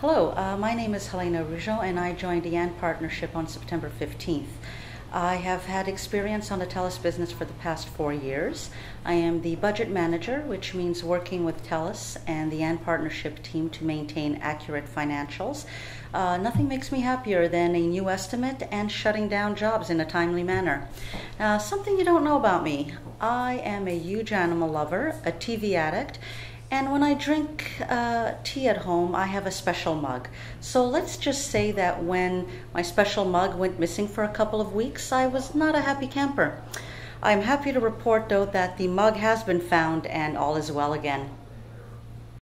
Hello, uh, my name is Helena Araujo and I joined the AND Partnership on September 15th. I have had experience on the TELUS business for the past four years. I am the budget manager, which means working with TELUS and the AND Partnership team to maintain accurate financials. Uh, nothing makes me happier than a new estimate and shutting down jobs in a timely manner. Uh, something you don't know about me I am a huge animal lover, a TV addict, and when I drink uh, tea at home, I have a special mug. So let's just say that when my special mug went missing for a couple of weeks, I was not a happy camper. I'm happy to report, though, that the mug has been found and all is well again.